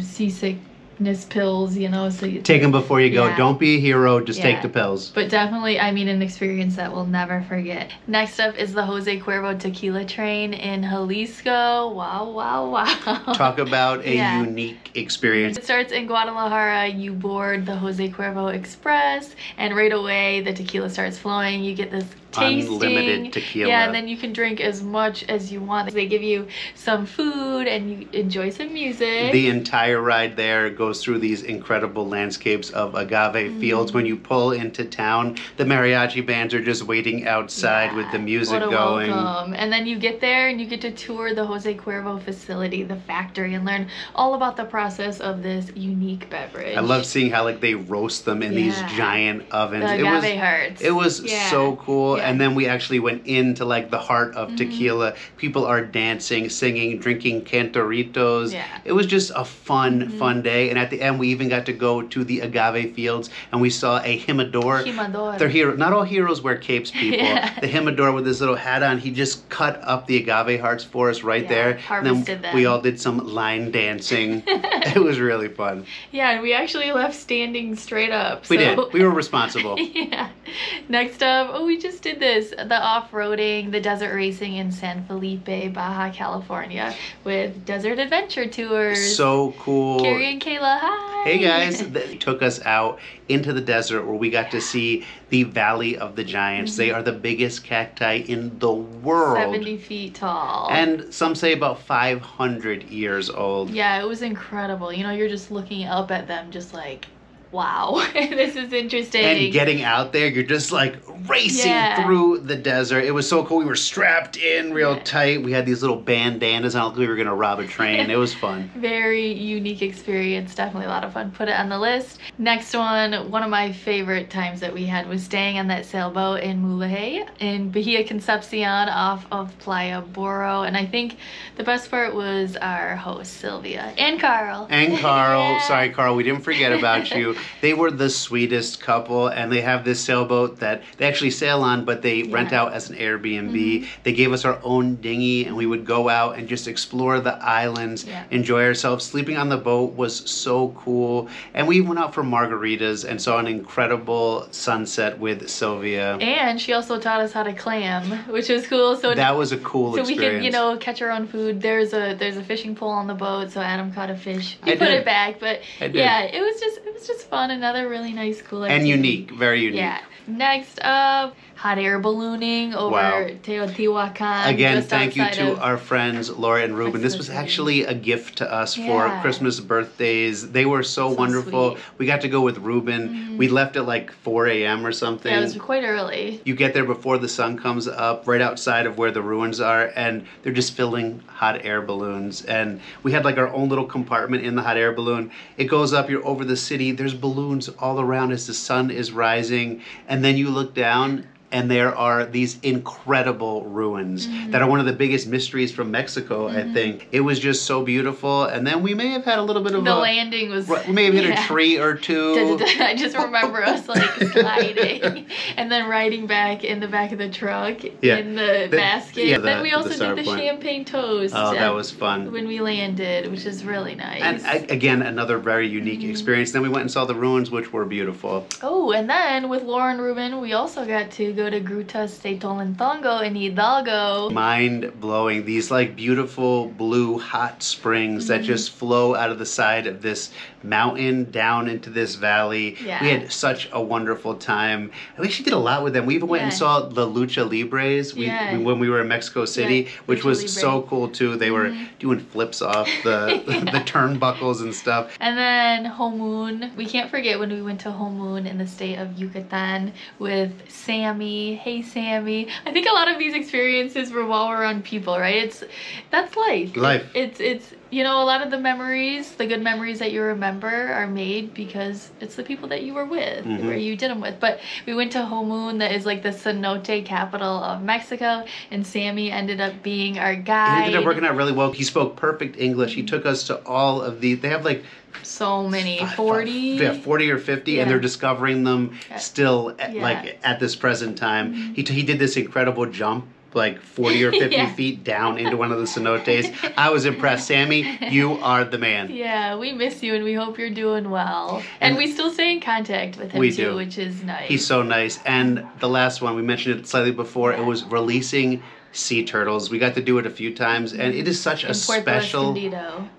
seasickness pills, you know. So you Take them before you go. Yeah. Don't be a hero. Just Yeah. take the pills. But definitely, I mean, an experience that we'll never forget. Next up is the Jose Cuervo Tequila Train in Jalisco. Wow, wow, wow. Talk about a Yeah. unique experience. It starts in Guadalajara, you board the Jose Cuervo Express, and right away the tequila starts flowing. You get this tasting. Unlimited tequila. Yeah, and then you can drink as much as you want. They give you some food and you enjoy some music. The entire ride there goes through these incredible landscapes of agave Mm. fields. When you pull into town, the mariachi bands are just waiting outside with the Yeah, music what a going. welcome. And then you get there and you get to tour the Jose Cuervo facility, the factory, and learn all about the process of this unique beverage. I love seeing how like they roast them in these giant ovens. the it was agave hearts. it was Yeah. so cool. Mm-hmm. And then we actually went into like the heart of tequila. People are dancing, singing, drinking cantaritos. Yeah. It was just a fun, fun day. And And at the end, we even got to go to the agave fields and we saw a Jimador. Jimador. They're hero. Not all heroes wear capes, people. Yeah. The Jimador with his little hat on, he just cut up the agave hearts for us right Yeah, there. And harvested then we all did some line dancing. it was really fun. Yeah, and we actually left standing straight up. We so- did. We were responsible. yeah. Next up, oh, we just did this the off roading, the desert racing in San Felipe, Baja California, with Desert Adventure Tours. So cool. Carrie and Kayla, hi. Hey guys, they took us out into the desert where we got to see the Valley of the Giants. They mm-hmm. are the biggest cacti in the world. 70 feet tall. And some say about 500 years old. yeah, it was incredible. You know, you're just looking up at them, just like, wow, this is interesting. And getting out there, you're just like racing Yeah. through the desert. It was so cool. We were strapped in real Yeah. tight. We had these little bandanas on like we were going to rob a train. it was fun. Very unique experience. Definitely a lot of fun. Put it on the list. Next one, one of my favorite times that we had was staying on that sailboat in Mulege in Bahia Concepcion off of Playa Burro. And I think the best part was our host, Sylvia and Carl. And Carl, Yeah. sorry, Carl, we didn't forget about you. They were the sweetest couple, and they have this sailboat that they actually sail on, but they rent out as an Airbnb. Mm-hmm. They gave us our own dinghy, and we would go out and just explore the islands, Yeah. enjoy ourselves. Sleeping on the boat was so cool. And we went out for margaritas and saw an incredible sunset with Sylvia. And she also taught us how to clam, which was cool. So that was a cool so we experience. could, you know, catch our own food. There's a there's a fishing pole on the boat, so Adam caught a fish. He I put did. it back, but I did. yeah, it was just it was just fun. Another really nice, cool and unique, very unique. Yeah. Next up, hot air ballooning over Wow. Teotihuacan. Again, thank you to of- our friends Laura and Ruben. This was actually a gift to us for Christmas birthdays. They were so, So wonderful. sweet. We got to go with Ruben. We mm-hmm. left at like 4 a.m. or something. Yeah, it was quite early. you get there before the sun comes up, right outside of where the ruins are, and they're just filling hot air balloons. And we had like our own little compartment in the hot air balloon. It goes up, you're over the city, there's balloons all around as the sun is rising, and then you look down. And there are these incredible ruins Mm-hmm. that are one of the biggest mysteries from Mexico, I think. It was just so beautiful. And then we may have had a little bit of The a. landing was. We may have hit yeah. a tree or two. I just remember us like sliding and then riding back in the back of the truck Yeah. in the, The- basket. yeah, the- then we also start did the point. champagne toast. Oh, that was fun. when we landed, which is really nice. And I, again, another very unique Mm-hmm. experience. Then we went and saw the ruins, which were beautiful. Oh, and then with Laura and Ruben, we also got to go to Grutas de Tolantongo in Hidalgo. Mind blowing. These like beautiful blue hot springs that Mm-hmm. just flow out of the side of this mountain down into this valley. Yeah. We had such a wonderful time. We actually did a lot with them. We even went and saw the Lucha Libres we, Yeah. we- when we were in Mexico City, Yeah, which Lucha was Libre. so cool too. They were Mhm. doing flips off the, the turnbuckles and stuff. And then Homun. We can't forget when we went to Homun in the state of Yucatan with Sammy. Hey Sammy. I think a lot of these experiences revolve around people, right? It's that's life. Life. It's it's you know, a lot of the memories, the good memories that you remember are made because it's the people that you were with, Mhm. where you did them with. But we went to Homun, that is like the cenote capital of Mexico, and Sammy ended up being our guide. ended up working out really well. He spoke perfect English. He took us to all of the. They have like so many, 40. yeah, 40 or 50 Yeah. and they're discovering them still at, Yeah. like at this present time Mhm. he, t- he did this incredible jump like 40 or 50 Yeah. feet down into one of the cenotes i was impressed sammy you are the man Yeah, we miss you and we hope you're doing well. And- And, we still stay in contact with him We too, do. which is nice. he's so nice and the last one we mentioned it slightly before it was releasing sea turtles we got to do it a few times and it is such a in Puerto special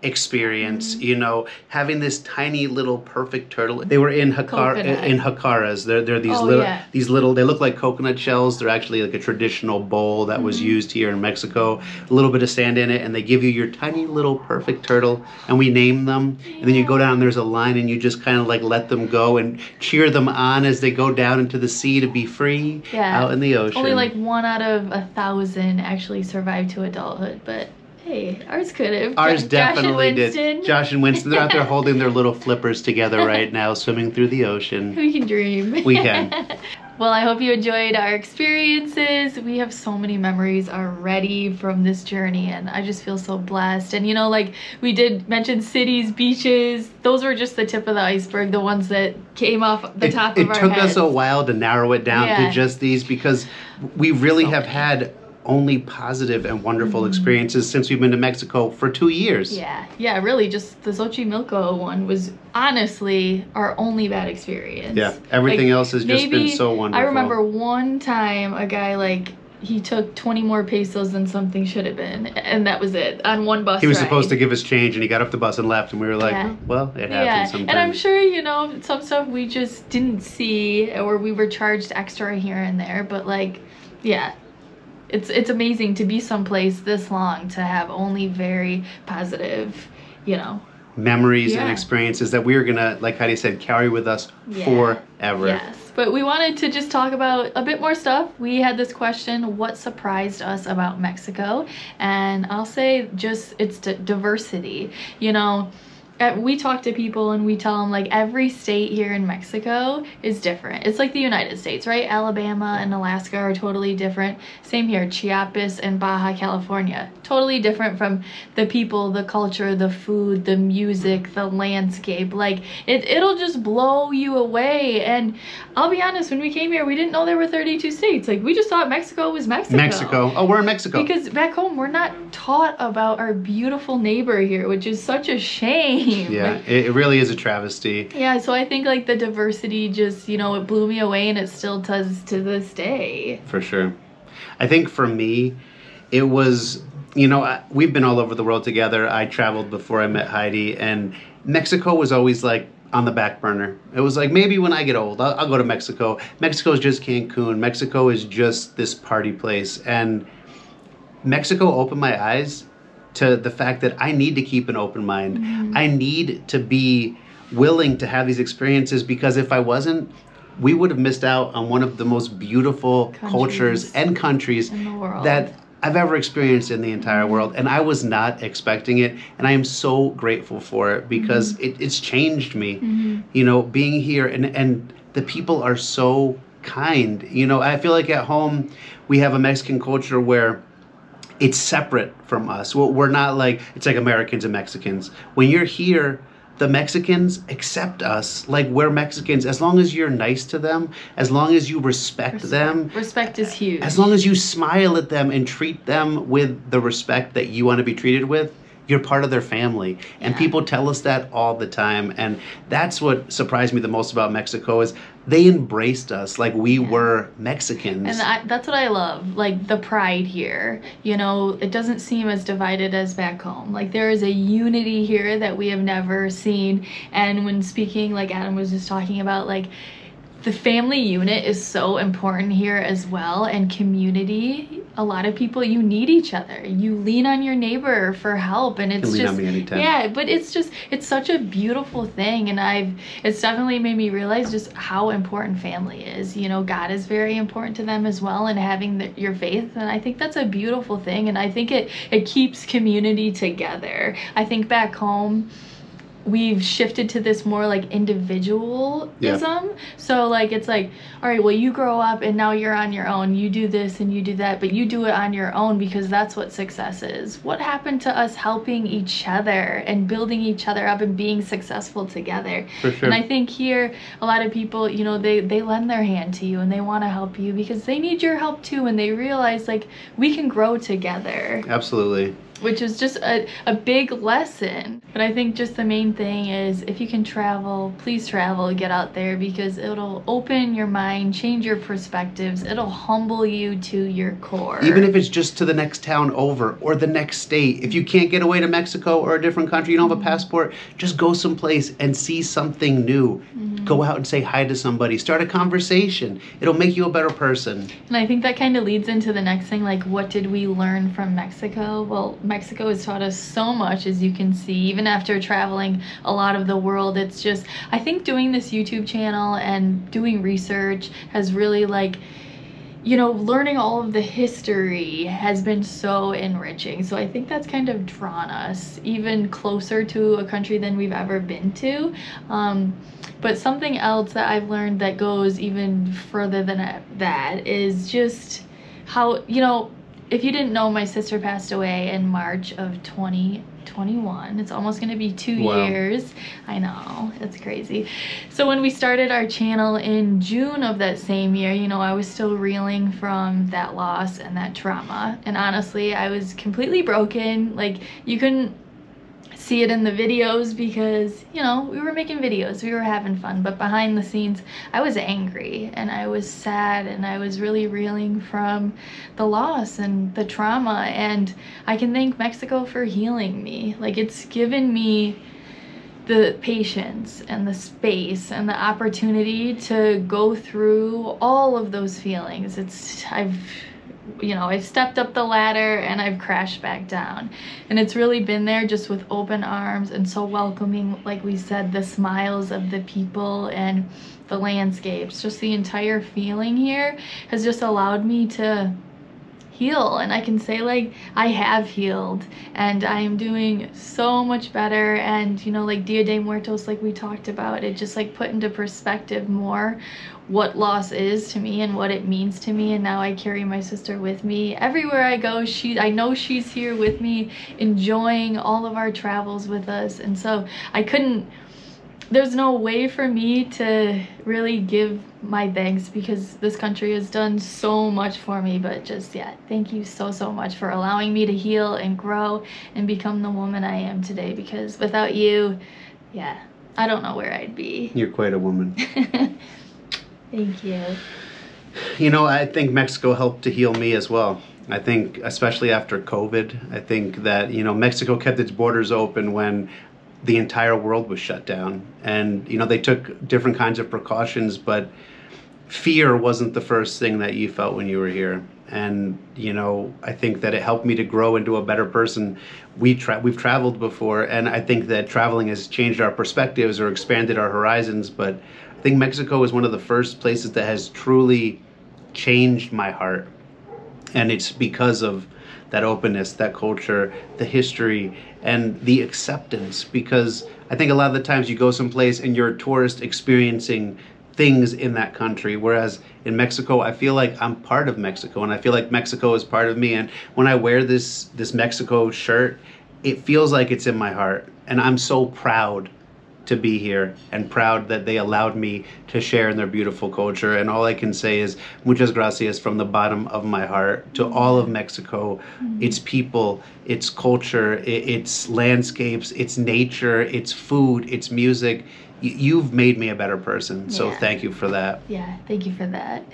experience Mm-hmm. you know having this tiny little perfect turtle they were in hakar Coconut. in jícaras they're, they're these Oh, little yeah. these little they look like coconut shells they're actually like a traditional bowl that was Mm-hmm. used here in mexico a little bit of sand in it and they give you your tiny little perfect turtle and we name them and then you go down there's a line and you just kind of like let them go and cheer them on as they go down into the sea to be free Yeah. out in the ocean Only like one out of a thousand actually survived to adulthood, but hey, ours could have. Ours Jo- definitely Josh did. Josh and Winston, they're out there holding their little flippers together right now, swimming through the ocean. We can dream. We can. Well, I hope you enjoyed our experiences. We have so many memories already from this journey, and I just feel so blessed. And you know, like we did mention cities, beaches, those were just the tip of the iceberg, the ones that came off the it, top it of our took heads. us a while to narrow it down Yeah. to just these because we really So have many. had only positive and wonderful experiences since we've been to Mexico for two years. Mm-hmm. Yeah, yeah, really, just the Xochimilco one was honestly our only bad experience. Yeah, everything Like, else has just been so wonderful. I remember one time a guy like he took 20 more pesos than something should have been, and that was it on one bus. He was ride. supposed to give us change and he got off the bus and left and we were like, Yeah. "Oh, well, it happens Yeah, sometimes. and I'm sure you know some stuff we just didn't see, or we were charged extra here and there. But like, yeah, it's it's amazing to be someplace this long to have only very positive, you know, Memories and experiences that we are gonna, like Heidi said, carry with us Yeah. forever. Yes, but we wanted to just talk about a bit more stuff. We had this question what surprised us about Mexico? And I'll say just it's d- diversity. You know, we talk to people and we tell them like every state here in Mexico is different. It's like the United States, right? Alabama and Alaska are totally different. Same here, Chiapas and Baja California. Totally different from the people, the culture, the food, the music, the landscape. Like it it'll just blow you away. And I'll be honest, when we came here, we didn't know there were 32 states. Like we just thought Mexico was Mexico. Mexico. Oh, we're in Mexico. Because back home, we're not taught about our beautiful neighbor here, which is such a shame. Yeah, it really is a travesty. yeah, so I think like the diversity just, you know, it blew me away and it still does to this day. for sure. I think for me, it was, you know, I, we've been all over the world together. I traveled before I met Heidi, and Mexico was always like on the back burner. It was like maybe when I get old, I'll, I'll go to Mexico. Mexico is just Cancun. Mexico is just this party place, and Mexico opened my eyes to the fact that I need to keep an open mind. Mm-hmm. I need to be willing to have these experiences because if I wasn't, we would have missed out on one of the most beautiful cultures and countries In the world. that I've ever experienced in the entire world. And I was not expecting it. And I am so grateful for it because mm-hmm. it, it's changed me. Mm-hmm. You know, being here and, and the people are so kind. You know, I feel like at home we have a Mexican culture where it's separate from us. We're not like it's like Americans and Mexicans. When you're here, the Mexicans accept us like we're Mexicans as long as you're nice to them, as long as you respect, them, Respect is huge. as long as you smile at them and treat them with the respect that you want to be treated with. You're part of their family, and Yeah. people tell us that all the time. And that's what surprised me the most about Mexico is they embraced us like we were Mexicans. And I, that's what I love, like the pride here. You know, it doesn't seem as divided as back home. Like there is a unity here that we have never seen. And when speaking, like Adam was just talking about, like the family unit is so important here as well, and community. A lot of people, you need each other. You lean on your neighbor for help, and it's just me anytime. yeah. But it's just it's such a beautiful thing, and I've it's definitely made me realize just how important family is. You know, God is very important to them as well, and having the, your faith, and I think that's a beautiful thing, and I think it it keeps community together. I think back home we've shifted to this more like individualism. Yeah. So like it's like, all right, well you grow up and now you're on your own. You do this and you do that, but you do it on your own because that's what success is. What happened to us helping each other and building each other up and being successful together? For sure. And I think here a lot of people, you know, they they lend their hand to you and they want to help you because they need your help too and they realize like we can grow together Absolutely. Which is just a, a big lesson. But I think just the main thing is if you can travel, please travel, get out there because it'll open your mind, change your perspectives, it'll humble you to your core. Even if it's just to the next town over or the next state. If you can't get away to Mexico or a different country, you don't have a mm-hmm. passport, just go someplace and see something new. Mm-hmm. Go out and say hi to somebody. Start a conversation. It'll make you a better person. And I think that kind of leads into the next thing like, what did we learn from Mexico? Well, Mexico has taught us so much, as you can see, even after traveling a lot of the world. It's just, I think doing this YouTube channel and doing research has really like, you know, learning all of the history has been so enriching. So I think that's kind of drawn us even closer to a country than we've ever been to. Um, but something else that I've learned that goes even further than that is just how, you know, if you didn't know, my sister passed away in March of 2021. It's almost going to be two Wow. years. I know, it's crazy. So when we started our channel in June of that same year, you know, I was still reeling from that loss and that trauma. And honestly, I was completely broken. Like, you couldn't see it in the videos because you know we were making videos we were having fun but behind the scenes i was angry and i was sad and i was really reeling from the loss and the trauma and i can thank mexico for healing me. Like it's given me the patience and the space and the opportunity to go through all of those feelings. It's i've you know, I've stepped up the ladder and I've crashed back down. And it's really been there just with open arms and so welcoming, like we said, the smiles of the people and the landscapes. Just the entire feeling here has just allowed me to heal and I can say like I have healed and I am doing so much better and you know like Dia de Muertos like we talked about it just like put into perspective more what loss is to me and what it means to me and now I carry my sister with me. Everywhere I go she I know she's here with me enjoying all of our travels with us. And so I couldn't there's no way for me to really give my thanks because this country has done so much for me. But just yeah thank you so so much for allowing me to heal and grow and become the woman i am today. Because without you yeah i don't know where i'd be. You're quite a woman. thank you You know, I think Mexico helped to heal me as well. I think, especially after COVID, I think that, you know, Mexico kept its borders open when the entire world was shut down. And, you know, they took different kinds of precautions, but fear wasn't the first thing that you felt when you were here. And, you know, I think that it helped me to grow into a better person. We tra- we've traveled before, and I think that traveling has changed our perspectives or expanded our horizons. But I think Mexico is one of the first places that has truly changed my heart. And it's because of that openness that culture the history and the acceptance. Because i think a lot of the times you go someplace and you're a tourist experiencing things in that country. Whereas in mexico i feel like i'm part of mexico and i feel like mexico is part of me. And when i wear this this mexico shirt it feels like it's in my heart. And i'm so proud to be here and proud that they allowed me to share in their beautiful culture. And all I can say is muchas gracias from the bottom of my heart to all of Mexico, mm-hmm. its people, its culture, its landscapes, its nature, its food, its music. You've made me a better person. So Yeah. thank you for that. yeah thank you for that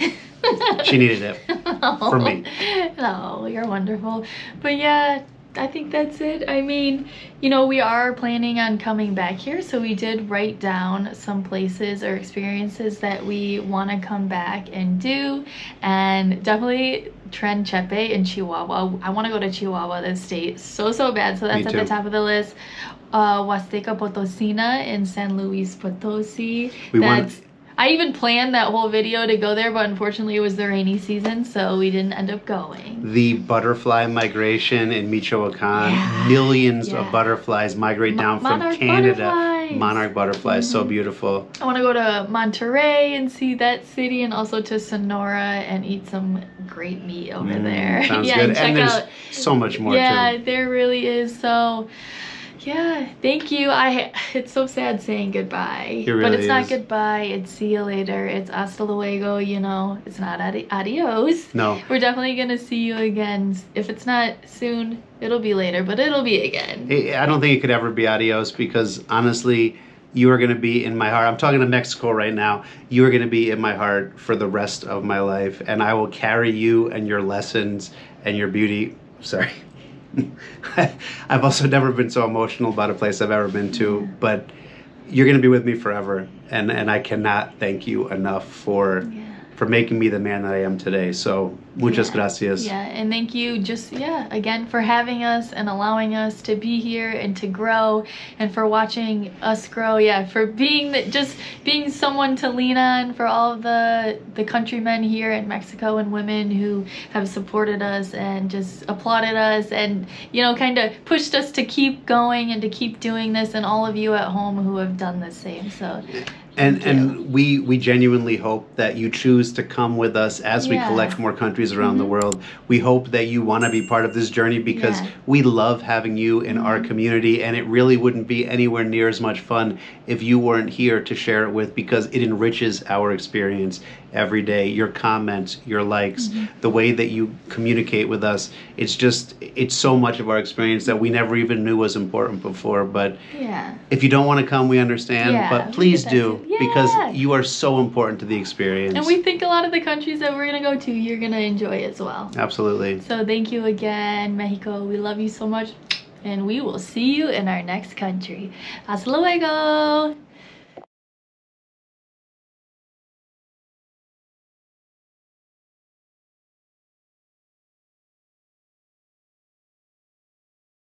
She needed it. For me. No, you're wonderful. But yeah, I think that's it. I mean, you know, we are planning on coming back here, so we did write down some places or experiences that we want to come back and do, and definitely Tren Chepe in Chihuahua. I want to go to Chihuahua, this state, so so bad. So that's at the top of the list. Uh, Huasteca Potosina in San Luis Potosi. We That's I even planned that whole video to go there, but unfortunately it was the rainy season, so we didn't end up going. The butterfly migration in Michoacan, Yeah. millions Yeah. of butterflies migrate Mo- down from monarch Canada. butterflies. Mm-hmm. Monarch butterflies, so beautiful. I want to go to Monterrey and see that city, and also to Sonora and eat some great meat over Mm, there. Sounds yeah, good. and And there's out. so much more yeah, too. there really is. So, yeah, thank you. I it's so sad saying goodbye, It but really it's not goodbye. It's see you later. It's hasta luego. You know, it's not adi- adios. No. We're definitely gonna see you again. If it's not soon, it'll be later, but it'll be again. I I don't think it could ever be adios because honestly, you are going to be in my heart. I'm talking to Mexico right now. You are going to be in my heart for the rest of my life, and I will carry you and your lessons and your beauty. Sorry. I've also never been so emotional about a place I've ever been to, but you're going to be with me forever, and and I cannot thank you enough for Yeah. For making me the man that I am today. So muchas Yeah. gracias. Yeah, and thank you just, yeah, again for having us and allowing us to be here and to grow and for watching us grow. Yeah, for being that just being someone to lean on for all of the the countrymen here in Mexico and women who have supported us and just applauded us and you know kind of pushed us to keep going and to keep doing this and all of you at home who have done the same. So and and we we genuinely hope that you choose to come with us as we collect more countries around the Mhm. world. We hope that you want to be part of this journey because Yeah. we love having you in our Mhm. community, and it really wouldn't be anywhere near as much fun if you weren't here to share it with because it enriches our experience every day. Your comments, your likes, Mm-hmm. the way that you communicate with us. It's just it's so much of our experience that we never even knew was important before, but yeah. if you don't want to come, we understand, Yeah, but please do. Yeah. because you are so important to the experience. And we think a lot of the countries that we're gonna go to, you're gonna enjoy as well. Absolutely. So thank you again, Mexico. We love you so much. And we will see you in our next country. Hasta luego!